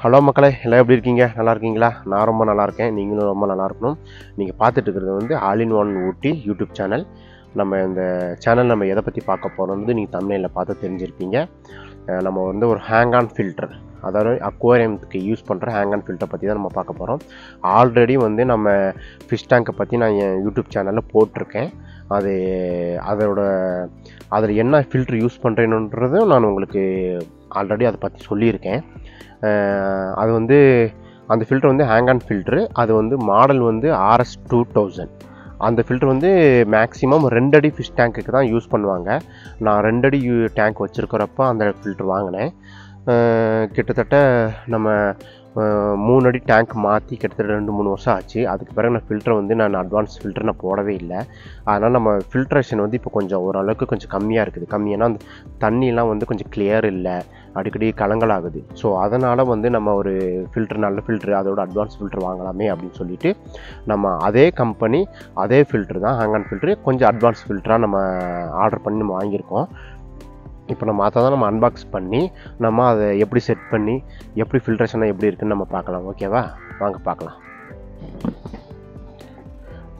Hello மக்களே எல்லாம் எப்படி இருக்கீங்க? நல்லா இருக்கீங்களா? நான் ரொம்ப நல்லா இருக்கேன். நீங்களும் ரொம்ப நல்லா இருக்கணும். நீங்கள் பார்த்துட்டு இருக்கிறது வந்து all in one Ooty YouTube channel. நம்ம இந்த சேனல் நம்ம எதை பற்றி பார்க்க போகிறோம் வந்து நீங்கள் தமிழில் பார்த்து தெரிஞ்சிருப்பீங்க. நம்ம வந்து ஒரு ஹேங் ஆன் ஃபில்டர் அதாவது அக்வாரியத்துக்கு யூஸ் பண்ணுற ஹேங் ஆன் ஃபில்டர் பற்றி தான் நம்ம பார்க்க போகிறோம் ஆல்ரெடி வந்து நம்ம ஃபிஷ் டேங்கை பற்றி நான் என் யூடியூப் சேனலில் போட்டிருக்கேன். அது அதோட அதில் என்ன ஃபில்ட்ரு யூஸ் பண்ணுறேன்னுன்றதும் நான் உங்களுக்கு ஆல்ரெடி அதை பற்றி சொல்லியிருக்கேன். அது வந்து அந்த ஃபில்டர் வந்து ஹேங் ஆன் ஃபில்ட்ரு அது வந்து மாடல் வந்து ஆர்எஸ் டூ தௌசண்ட் அந்த ஃபில்டர் வந்து மேக்ஸிமம் ரெண்டடி ஃபிஷ் டேங்க்குக்கு தான் யூஸ் பண்ணுவாங்க. நான் ரெண்டடி டேங்க் வச்சுருக்கிறப்ப அந்த ஃபில்டர் வாங்கினேன். கிட்டத்தட்ட நம்ம மூணு அடி டேங்க் மாற்றி கிட்டத்தட்ட ரெண்டு மூணு வருஷம் ஆச்சு. அதுக்கு பிறகு நான் ஃபில்டர் வந்து நான் அட்வான்ஸ் ஃபில்டர் நான் போடவே இல்லை. அதனால் நம்ம ஃபில்ட்ரேஷன் வந்து இப்போ கொஞ்சம் ஓரளவுக்கு கொஞ்சம் கம்மியாக இருக்குது. கம்மியானா அந்த தண்ணியெலாம் வந்து கொஞ்சம் கிளியர் இல்லை. அடிக்கடி கலங்கலாகுது ஸோ அதனால் வந்து நம்ம ஒரு ஃபில்டர் நல்ல ஃபில்ட்ரு அதோட அட்வான்ஸ் ஃபில்டர் வாங்கலாமே அப்படின்னு சொல்லிட்டு நம்ம அதே கம்பெனி அதே ஃபில்ட்ரு தான் ஹேங் ஆன் ஃபில்ட்ரு கொஞ்சம் அட்வான்ஸ் ஃபில்டராக நம்ம ஆர்டர் பண்ணி நம்ம வாங்கியிருக்கோம். இப்போ நம்ம அதை தான் நம்ம அன்பாக்ஸ் பண்ணி நம்ம அதை எப்படி செட் பண்ணி எப்படி ஃபில்ட்ரேஷனாக எப்படி இருக்குன்னு நம்ம பார்க்கலாம். ஓகேவா வாங்க பார்க்கலாம்.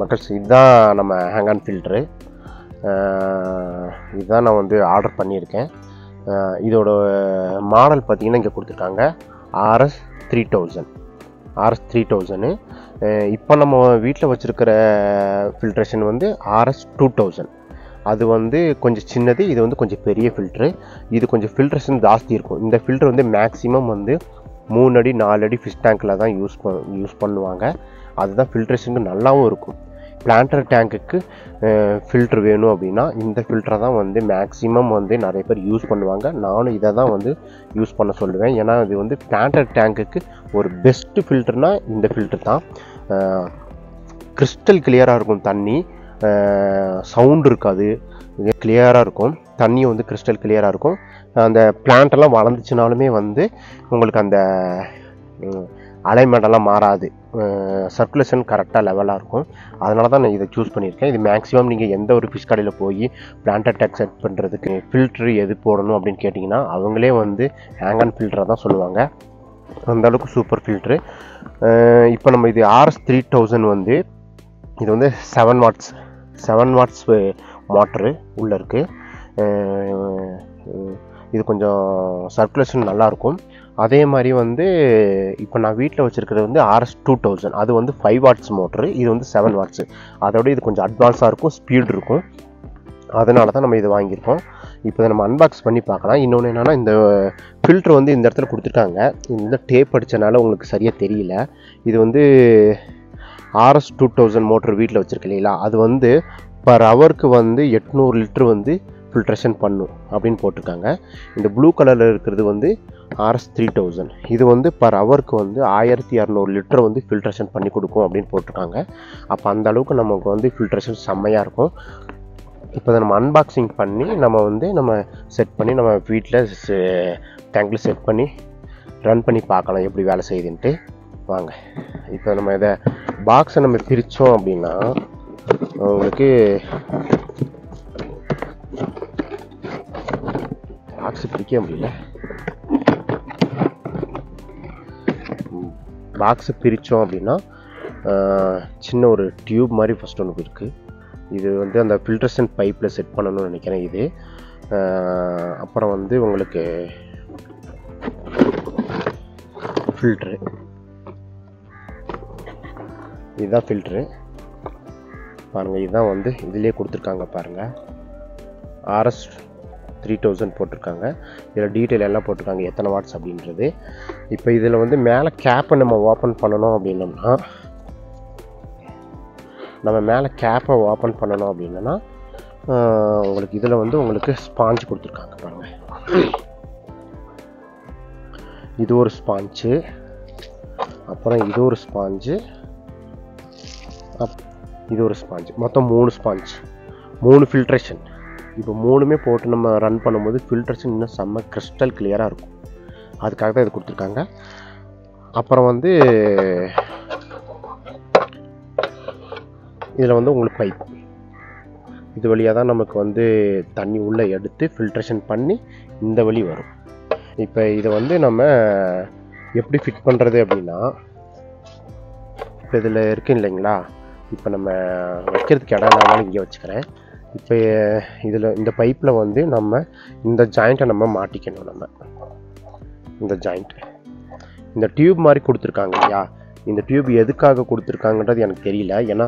மக்கள்ஸ் இதுதான் நம்ம ஹேங் ஆன் ஃபில்ட்ரு இதுதான் நான் வந்து ஆர்டர் பண்ணியிருக்கேன். இதோட மாடல் பார்த்தீங்கன்னா இங்கே கொடுத்துருக்காங்க. RS three thousand RS three thousand இப்போ நம்ம வீட்டில் வச்சுருக்கிற ஃபில்ட்ரேஷன் வந்து ஆர்எஸ் டூ தௌசண்ட் அது வந்து கொஞ்சம் சின்னது இது வந்து கொஞ்சம் பெரிய ஃபில்ட்ரு இது கொஞ்சம் ஃபில்ட்ரேஷன் ஜாஸ்தி இருக்கும். இந்த ஃபில்ட்ரு வந்து மேக்ஸிமம் வந்து மூணு அடி நாலு அடி ஃபிஷ் டேங்க்கில் தான் யூஸ் பண் யூஸ் பண்ணுவாங்க. அதுதான் ஃபில்ட்ரேஷனுக்கு நல்லாவும் இருக்கும். பிளான்டர் டேங்க்குக்கு ஃபில்ட்ரு வேணும் அப்படின்னா இந்த ஃபில்டரை தான் வந்து மேக்ஸிமம் வந்து நிறைய பேர் யூஸ் பண்ணுவாங்க. நானும் இதை தான் வந்து யூஸ் பண்ண சொல்லுவேன். ஏன்னா இது வந்து பிளான்டர் டேங்க்குக்கு ஒரு பெஸ்ட்டு ஃபில்டர்னால் இந்த ஃபில்டர் தான். கிறிஸ்டல் கிளியராக இருக்கும் தண்ணி. சவுண்ட் இருக்காது. கிளியராக இருக்கும். தண்ணி வந்து கிறிஸ்டல் கிளியராக இருக்கும். அந்த பிளான்ட்டெல்லாம் வளர்ந்துச்சுனாலுமே வந்து உங்களுக்கு அந்த அலைமெண்டெல்லாம் மாறாது. சர்க்குலேஷன் கரெக்டாக லெவலாக இருக்கும். அதனால தான் நான் இதை சூஸ் பண்ணியிருக்கேன். இது மேக்ஸிமம் நீங்கள் எந்த ஒரு ஃபிஷ் கடையில் போய் பிளான்ட் அட்டாக் செட் பண்ணுறதுக்கு ஃபில்ட்ரு எது போடணும் அப்படின்னு கேட்டிங்கன்னா அவங்களே வந்து ஹேங் ஆன் ஃபில்டரை தான் சொல்லுவாங்க. அந்த அளவுக்கு சூப்பர் ஃபில்ட்ரு இப்போ நம்ம இது ஆர்எஸ் த்ரீ தௌசண்ட் வந்து இது வந்து seven watts seven watts motor உள்ளே இருக்குது இது கொஞ்சம் சர்க்குலேஷன் நல்லாயிருக்கும் அதே மாதிரி வந்து இப்போ நான் வீட்டில் வச்சுருக்கிறது வந்து ஆர்எஸ் டூ தௌசண்ட் அது வந்து ஃபைவ் வாட்ஸ் மோட்ரு இது வந்து செவன் வாட்ஸு அதோட இது கொஞ்சம் அட்வான்ஸாக இருக்கும் ஸ்பீட் இருக்கும். அதனால தான் நம்ம இது வாங்கியிருக்கோம். இப்போ இதை நம்ம அன்பாக்ஸ் பண்ணி பார்க்கலாம். இன்னொன்று என்னென்னா இந்த ஃபில்ட்ரு வந்து இந்த இடத்துல கொடுத்துருக்காங்க இந்த டேப் அடித்தனால உங்களுக்கு சரியாக தெரியல. இது வந்து ஆர்எஸ் டூ தௌசண்ட் மோட்ரு வீட்டில் வச்சுருக்கு இல்லைங்களா? அது வந்து பர் ஹவருக்கு வந்து எட்நூறு லிட்ரு வந்து ஃபில்ட்ரேஷன் பண்ணும் அப்படின்னு போட்டிருக்காங்க. இந்த ப்ளூ கலரில் இருக்கிறது வந்து ஆர்எஸ் த்ரீ தௌசண்ட். இது வந்து பர் ஹவருக்கு வந்து ஆயிரத்தி இரநூறு லிட்டர் வந்து ஃபில்ட்ரேஷன் பண்ணி கொடுக்கும் அப்படின்னு போட்டிருக்காங்க. அப்போ அந்த அளவுக்கு நமக்கு வந்து ஃபில்ட்ரேஷன் செம்மையாக இருக்கும். இப்போ அதை நம்ம அன்பாக்சிங் பண்ணி நம்ம வந்து நம்ம செட் பண்ணி நம்ம வீட்டில் டேங்கில் செட் பண்ணி ரன் பண்ணி பார்க்கலாம் எப்படி வேலை செய்யுதுன்ட்டு. வாங்க. இப்போ நம்ம இதை பாக்ஸை நம்ம பிரித்தோம் அப்படின்னா உங்களுக்கு பாக்ஸ் பிரிக்க முடியல. பாக்ஸை பிரித்தோம் அப்படின்னா சின்ன ஒரு டியூப் மாதிரி ஃபஸ்ட் ஒன்று இருக்குது இது வந்து அந்த ஃபில்ட்ரேஷன் பைப்பில் செட் பண்ணணும்னு நினைக்கிறேன் இது. அப்புறம் வந்து உங்களுக்கு ஃபில்ட்ரு இதுதான் ஃபில்ட்ரு பாருங்கள் இதுதான் வந்து இதிலே கொடுத்துருக்காங்க பாருங்கள் ஆர்எஸ் த்ரீ தௌசண்ட் போட்டிருக்காங்க. இதில் டீட்டெயில் எல்லாம் போட்டிருக்காங்க எத்தனை வாட்ஸ் அப்படின்றது. இப்போ இதில் வந்து மேலே கேப்பை நம்ம ஓப்பன் பண்ணணும் அப்படின்னோம்னா நம்ம மேலே கேப்பை ஓப்பன் பண்ணணும் அப்படின்னா உங்களுக்கு இதில் வந்து உங்களுக்கு ஸ்பாஞ்ச் கொடுத்துருக்காங்க பாருங்கள் இது ஒரு ஸ்பாஞ்சு அப்புறம் இது ஒரு ஸ்பாஞ்சு அப் இது ஒரு ஸ்பாஞ்ச் மொத்தம் மூணு ஸ்பாஞ்ச் மூணு ஃபில்ட்ரேஷன் இப்போ மூணுமே போட்டு நம்ம ரன் பண்ணும்போது ஃபில்ட்ரேஷன் இன்னும் செம்ம கிறிஸ்டல் கிளியராக இருக்கும். அதுக்காக தான் இது கொடுத்துருக்காங்க. அப்புறம் வந்து இதில் வந்து உங்களுக்கு பைப் இது வழியாக தான் நமக்கு வந்து தண்ணி உள்ளே எடுத்து ஃபில்ட்ரேஷன் பண்ணி இந்த வழி வரும். இப்போ இதை வந்து நம்ம எப்படி ஃபிட் பண்ணுறது அப்படின்னா இப்போ இதில் இருக்கு இல்லைங்களா? இப்போ நம்ம வைக்கிறதுக்கு இடம் இல்லாமல் இங்கே வச்சுக்கிறேன். இப்போ இதில் இந்த பைப்பில் வந்து நம்ம இந்த ஜாயிண்ட்டை நம்ம மாட்டிக்கணும் நம்ம. இந்த ஜாயிண்ட் இந்த டியூப் மாதிரி கொடுத்துருக்காங்க இல்லையா? இந்த டியூப் எதுக்காக கொடுத்துருக்காங்கன்றது எனக்கு தெரியல. ஏன்னா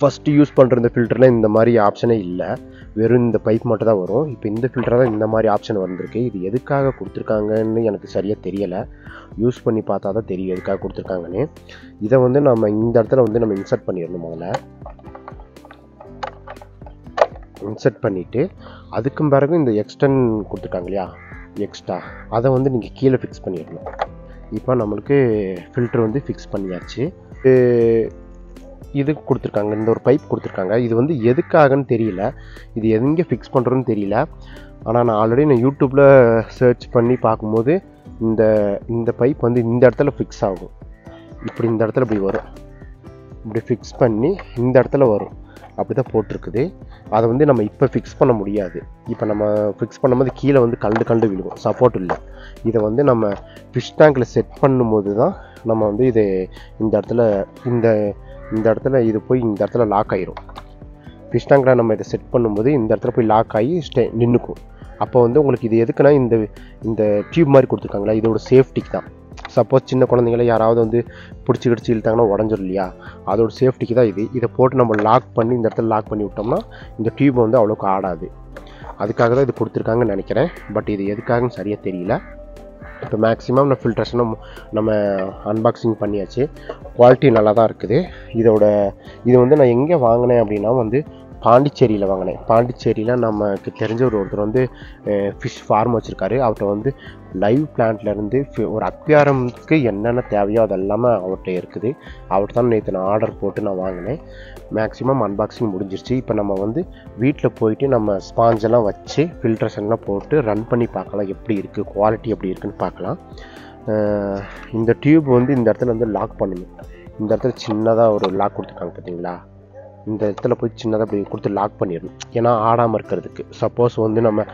ஃபஸ்ட்டு யூஸ் பண்ணுற இந்த ஃபில்டரில் இந்த மாதிரி ஆப்ஷனே இல்லை. வெறும் இந்த பைப் மட்டும் தான் வரும். இப்போ இந்த ஃபில்டர் தான் இந்த மாதிரி ஆப்ஷன் வந்திருக்கு. இது எதுக்காக கொடுத்துருக்காங்கன்னு எனக்கு சரியாக தெரியலை. யூஸ் பண்ணி பார்த்தா தான் தெரியும் எதுக்காக கொடுத்துருக்காங்கன்னு. இதை வந்து நம்ம இந்த இடத்துல வந்து நம்ம இன்சர்ட் பண்ணிடணும் முதல்ல. இன்சர்ட் பண்ணிவிட்டு அதுக்கும் பிறகு இந்த எக்ஸ்டன் கொடுத்துருக்காங்க இல்லையா? எக்ஸ்ட்ரா அதை வந்து நீங்கள் கீழே ஃபிக்ஸ் பண்ணிடணும். இப்போ நம்மளுக்கு ஃபில்ட்ரு வந்து ஃபிக்ஸ் பண்ணியாச்சு. இது- கொடுத்துருக்காங்க இந்த ஒரு பைப் கொடுத்துருக்காங்க. இது வந்து எதுக்காகன்னு தெரியல. இது எங்கே ஃபிக்ஸ் பண்ணுறோன்னு தெரியல. ஆனால் நான் ஆல்ரெடி நான் யூடியூப்பில் சர்ச் பண்ணி பார்க்கும்போது இந்த இந்த பைப் வந்து இந்த இடத்துல ஃபிக்ஸ் ஆகும். இப்படி இந்த இடத்துல இப்படி வரும். இப்படி ஃபிக்ஸ் பண்ணி இந்த இடத்துல வரும். அப்படி தான் போட்டிருக்குது. அதை வந்து நம்ம இப்போ ஃபிக்ஸ் பண்ண முடியாது. இப்போ நம்ம ஃபிக்ஸ் பண்ணும்போது கீழே வந்து கண்டு கண்டு விழுகும். சப்போர்ட் இல்லை. இதை வந்து நம்ம ஃபிஷ் டேங்கில் செட் பண்ணும்போது தான் நம்ம வந்து இது இந்த இடத்துல இந்த இந்த இடத்துல இது போய் இந்த இடத்துல லாக் ஆயிரும். ஃபிஷ் டேங்கில் நம்ம இதை செட் பண்ணும்போது இந்த இடத்துல போய் லாக் ஆகி ஸ்டே நின்றுக்கும் அப்போ வந்து உங்களுக்கு இது எதுக்குன்னா இந்த இந்த டியூப் மாதிரி கொடுத்துருக்காங்களா இதோட சேஃப்டிக்கு தான். சப்போஸ் சின்ன குழந்தைங்கள யாராவது வந்து பிடிச்சி கிடிச்சி இழுத்தாங்கன்னா உடஞ்சிரும் இல்லையா? அதோட சேஃப்டிக்கு தான் இது. இதை போட்டு நம்ம லாக் பண்ணி இந்த இடத்துல லாக் பண்ணி விட்டோம்னா இந்த டியூப் வந்து அவ்வளோக்கு ஆடாது. அதுக்காக தான் இது கொடுத்துருக்காங்கன்னு நினைக்கிறேன். பட் இது எதுக்காகன்னு சரியாக தெரியல. இப்போ மேக்ஸிமம் நான் ஃபில்ட்ரேஷனும் நம்ம அன்பாக்சிங் பண்ணியாச்சு. குவாலிட்டி நல்லா தான் இருக்குது. இதோட இது வந்து நான் எங்கே வாங்கினேன் அப்படின்னா வந்து பாண்டிச்சேரியில் வாங்கினேன். பாண்டிச்சேரியில் நமக்கு தெரிஞ்ச ஒரு ஒருத்தர் வந்து ஃபிஷ் ஃபார்ம் வச்சுருக்காரு. அவர்கிட்ட வந்து லைவ் பிளான்ட்லேருந்து ஒரு அக்வியாரம்க்கு என்னென்ன தேவையோ அதெல்லாமே அவர்கிட்ட இருக்குது. அவர்கிட்ட தான் நேற்று நான் ஆர்டர் போட்டு நான் வாங்கினேன். மேக்ஸிமம் அன்பாக்சிங் முடிஞ்சிருச்சு. இப்போ நம்ம வந்து வீட்டில் போயிட்டு நம்ம ஸ்பாஞ்செல்லாம் வச்சு ஃபில்ட்ரேஷன்லாம் எல்லாம் போட்டு ரன் பண்ணி பார்க்கலாம். எப்படி இருக்குது குவாலிட்டி எப்படி இருக்குன்னு பார்க்கலாம். இந்த டியூப் வந்து இந்த இடத்துல வந்து லாக் பண்ணணும். இந்த இடத்துல சின்னதாக ஒரு லாக் கொடுத்துருக்காங்க பார்த்தீங்களா இந்த இடத்துல போய் சின்னதாக அப்படி கொடுத்து லாக் பண்ணிடணும். ஏன்னா ஆடாமல் இருக்கிறதுக்கு. சப்போஸ் வந்து நம்ம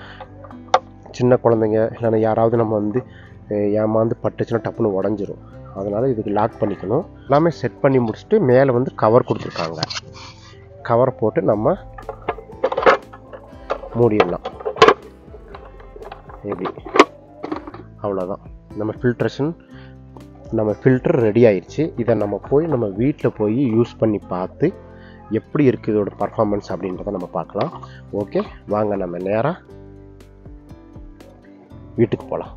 சின்ன குழந்தைங்க இல்லைன்னா யாராவது நம்ம வந்து ஏமாந்து பட்டுச்சுன்னா டப்புன்னு உடஞ்சிரும். அதனால் இதுக்கு லாக் பண்ணிக்கணும். எல்லாமே செட் பண்ணி முடிச்சுட்டு மேலே வந்து கவர் கொடுத்துருக்காங்க. கவர் போட்டு நம்ம மூடிடலாம். எப்படி? அவ்வளோதான் நம்ம ஃபில்ட்ரேஷன் நம்ம ஃபில்டர் ரெடி ஆயிடுச்சு இதை நம்ம போய் நம்ம வீட்டில் போய் யூஸ் பண்ணி பார்த்து எப்படி இருக்குது இதோட பர்ஃபார்மன்ஸ் அப்படின்றத நம்ம பார்க்கலாம். ஓகே வாங்க நம்ம நேராக வீட்டுக்கு போகலாம்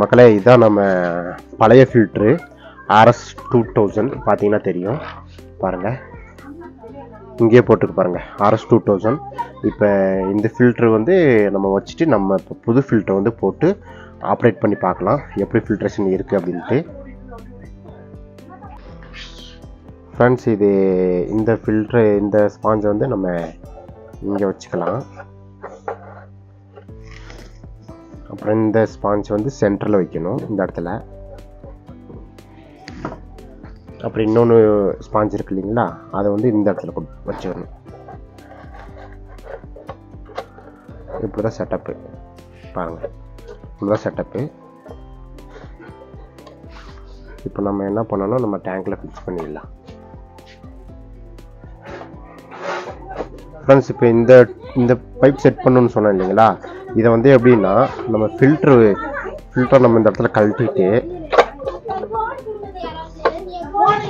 மக்களே இதுதான் நம்ம பழைய ஃபில்ட்ரு ஆர்எஸ் டூ தௌசண்ட் பார்த்தீங்கன்னா தெரியும். பாருங்கள் இங்கேயே போட்டுருக்கு பாருங்கள் ஆர்எஸ் டூ தௌசண்ட் இப்போ இந்த ஃபில்ட்ரு வந்து நம்ம வச்சுட்டு நம்ம இப்போ புது ஃபில்ட்ரை வந்து போட்டு ஆப்ரேட் பண்ணி பார்க்கலாம். எப்படி ஃபில்ட்ரேஷன் இருக்குது அப்படின்ட்டு. ஃப்ரெண்ட்ஸ் இது இந்த ஃபில்ட்ரு இந்த ஸ்பாஞ்சை வந்து நம்ம இங்கே வச்சுக்கலாம். அப்புறம் இந்த ஸ்பாஞ்ச் வந்து சென்டரில் வைக்கணும் இந்த இடத்துல. அப்புறம் இன்னொன்று ஸ்பாஞ்ச் இருக்கு இல்லைங்களா அதை வந்து இந்த இடத்துல கொண்டு வச்சிடணும். இப்படி தான் செட்டப்பு பாருங்கள் இப்படி தான் செட்டப்பு இப்போ நம்ம என்ன பண்ணணும் நம்ம டேங்க்கில் ஃபிக்ஸ் பண்ணிடலாம். ஃப்ரெண்ட்ஸ் இப்போ இந்த இந்த பைப் செட் பண்ணணும்னு சொன்னேன் இல்லைங்களா? இதை வந்து எப்படின்னா நம்ம ஃபில்ட்ரு ஃபில்டர் நம்ம இந்த இடத்துல கழட்டிட்டு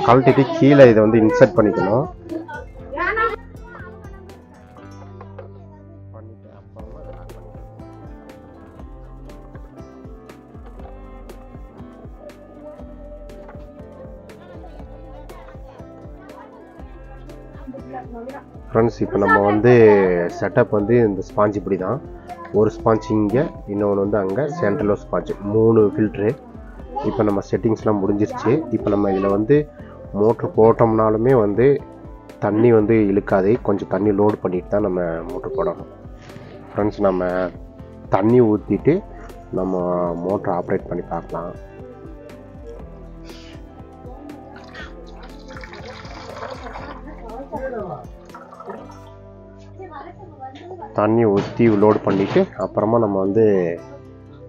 கழட்டிட்டு கீழே இதை வந்து இன்சர்ட் பண்ணிக்கணும். ஃப்ரெண்ட்ஸ் இப்போ நம்ம வந்து செட்டப் வந்து இந்த ஸ்பாஞ்ச் இப்படி தான் ஒரு ஸ்பாஞ்ச் இங்கே இன்னொன்று வந்து அங்கே சென்ட்ரல் ஸ்பாஞ்ச் மூணு ஃபில்ட்ரு இப்போ நம்ம செட்டிங்ஸ்லாம் முடிஞ்சிருச்சு. இப்போ நம்ம இதில் வந்து மோட்ரு போட்டோம்னாலுமே வந்து தண்ணி வந்து இழுக்காது. கொஞ்சம் தண்ணி லோடு பண்ணிட்டு தான் நம்ம மோட்ரு போடணும். ஃப்ரெண்ட்ஸ் நம்ம தண்ணி ஊற்றிட்டு நம்ம மோட்ரு ஆப்ரேட் பண்ணி பார்க்கலாம். தண்ணி ஊற்றி லோட் பண்ணிவிட்டு அப்புறமா நம்ம வந்து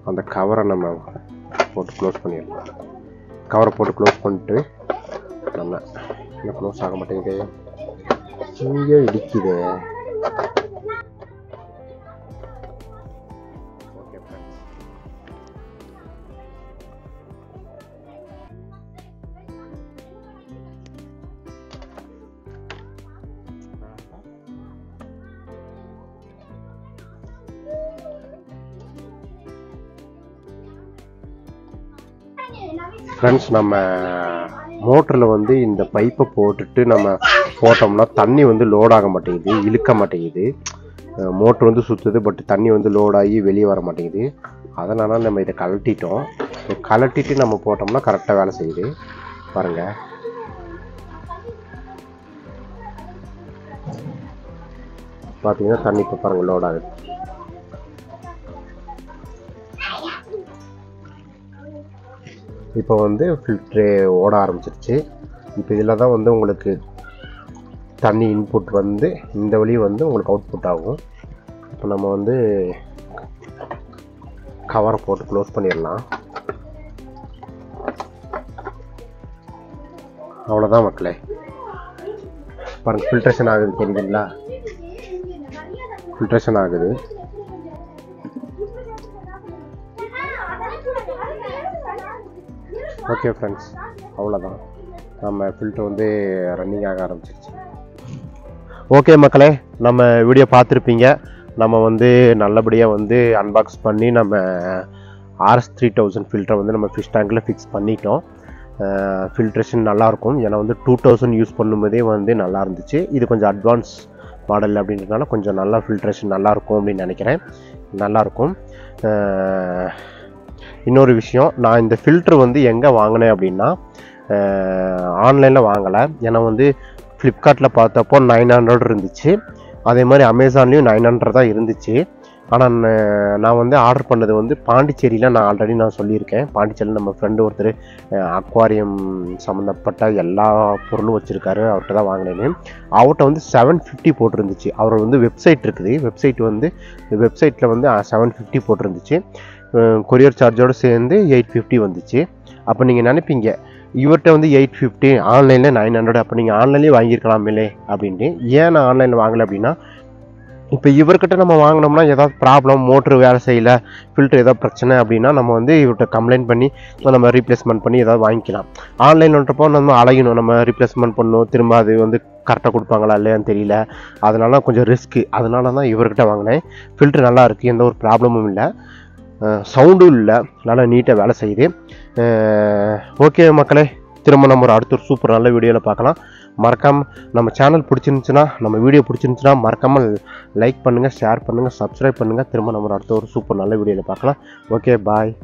அந்த கவரை நம்ம போட்டு க்ளோஸ் பண்ணிடலாம். கவரை போட்டு க்ளோஸ் பண்ணிட்டு நம்ம இன்னும் க்ளோஸ் ஆக மாட்டேங்குது. இங்கே இடிக்குது. ஃப்ரெண்ட்ஸ் நம்ம மோட்டரில் வந்து இந்த பைப்பை போட்டுட்டு நம்ம போட்டோம்னா தண்ணி வந்து லோட் ஆக மாட்டேங்குது இழுக்க மாட்டேங்குது. மோட்ரு வந்து சுற்றுது பட் தண்ணி வந்து லோடாகி வெளியே வர மாட்டேங்குது. அதனால நம்ம இதை கலட்டிட்டோம் கலட்டிட்டு நம்ம போட்டோம்னா கரெக்டாக வேலை செய்யுது. பாருங்கள் பார்த்தீங்கன்னா தண்ணி இப்போ பாருங்கள் லோட் ஆகுது. இப்போ வந்து ஃபில்ட்ரு ஓட ஆரம்பிச்சிருச்சு. இப்போ இதில் தான் வந்து உங்களுக்கு தண்ணி இன்புட் வந்து இந்த வழி வந்து உங்களுக்கு அவுட்புட் ஆகும். இப்போ நம்ம வந்து கவரை போட்டு க்ளோஸ் பண்ணிடலாம். அவ்வளோதான் மக்களே. பாருங்கள் ஃபில்ட்ரேஷன் ஆகுது தெரியுதுங்களா? ஃபில்ட்ரேஷன் ஆகுது. ஓகே ஃப்ரெண்ட்ஸ் அவ்வளோதான் நம்ம ஃபில்ட்ரு வந்து ரன்னிங் ஆக ஆரம்பிச்சிருச்சு. ஓகே மக்களே நம்ம வீடியோ பார்த்துருப்பீங்க. நம்ம வந்து நல்லபடியாக வந்து அன்பாக்ஸ் பண்ணி நம்ம ஆர்எஸ் த்ரீ தௌசண்ட் ஃபில்டரை வந்து நம்ம ஃபிஷ் டேங்கில் ஃபிக்ஸ் பண்ணிட்டோம். ஃபில்ட்ரேஷன் நல்லாயிருக்கும். ஏன்னா வந்து டூ தௌசண்ட் யூஸ் பண்ணும்போதே வந்து நல்லா இருந்துச்சு. இது கொஞ்சம் அட்வான்ஸ் மாடல் அப்படின்றதுனால கொஞ்சம் நல்லா ஃபில்ட்ரேஷன் நல்லாயிருக்கும் அப்படின்னு நினைக்கிறேன். நல்லாயிருக்கும். இன்னொரு விஷயம் நான் இந்த ஃபில்ட்ரு வந்து எங்கே வாங்கினேன் அப்படின்னா ஆன்லைனில் வாங்கலை. ஏன்னா வந்து ஃப்ளிப்கார்ட்டில் பார்த்தப்போ நைன் ஹண்ட்ரட் இருந்துச்சு. அதே மாதிரி அமேசான்லேயும் நைன் ஹண்ட்ரட் தான் இருந்துச்சு. ஆனால் நான் வந்து ஆர்டர் பண்ணது வந்து பாண்டிச்சேரியில் நான் ஆல்ரெடி நான் சொல்லியிருக்கேன். பாண்டிச்சேரியில் நம்ம ஃப்ரெண்டு ஒருத்தர் அக்வாரியம் சம்மந்தப்பட்ட எல்லா பொருளும் வச்சுருக்காரு. அவர்கிட்ட தான் வாங்கினேன்னு அவர்கிட்ட வந்து செவன் ஃபிஃப்டி போட்டிருந்துச்சு. அவர் வந்து வெப்சைட் இருக்குது. வெப்சைட் வந்து வெப்சைட்டில் வந்து செவன் ஃபிஃப்டி போட்டிருந்துச்சு. கொரியர் சார்ஜோடு சேர்ந்து எயிட் ஃபிஃப்டி வந்துச்சு. அப்போ நீங்கள் நினைப்பீங்க இவர்கிட்ட வந்து எயிட் ஃபிஃப்டி ஆன்லைனில் நைன் ஹண்ட்ரட் அப்போ நீங்கள் ஆன்லைன்லேயே வாங்கியிருக்கலாமில்லே அப்படின்ட்டு. ஏன் நான் ஆன்லைனில் வாங்கலை அப்படின்னா இப்போ இவர்கிட்ட நம்ம வாங்கினோம்னா ஏதாவது ப்ராப்ளம் மோட்ரு வேலை செய்யல ஃபில்ட்ரு ஏதாவது பிரச்சனை அப்படின்னா நம்ம வந்து இவர்கிட்ட கம்ப்ளைண்ட் பண்ணி நம்ம ரீப்ளேஸ்மெண்ட் பண்ணி ஏதாவது வாங்கிக்கலாம். ஆன்லைன்ன்றப்போ நம்ம அலையணும் நம்ம ரீப்ளேஸ்மெண்ட் பண்ணணும் திரும்ப அது வந்து கரெக்டாக கொடுப்பாங்களா இல்லையான்னு தெரியல. அதனால கொஞ்சம் ரிஸ்க்கு அதனால தான் இவர்கிட்ட வாங்கினேன். ஃபில்ட்ரு நல்லா இருக்குது எந்த ஒரு ப்ராப்ளமும் இல்லை. சவுண்டும் இல்லை. நல்லா நீட்டாக வேலை செய்யுது. ஓகே மக்களே திரும்ப நம்ம ஒரு அடுத்த ஒரு சூப்பர் நல்ல வீடியோவில் பார்க்கலாம். மறக்காமல் நம்ம சேனல் பிடிச்சிருந்துச்சுன்னா நம்ம வீடியோ பிடிச்சிருந்துச்சுன்னா மறக்காமல் லைக் பண்ணுங்கள் ஷேர் பண்ணுங்கள் சப்ஸ்கிரைப் பண்ணுங்கள் திரும்ப நம்ம அடுத்த ஒரு சூப்பர் நல்ல வீடியோவில் பார்க்கலாம். Okay bye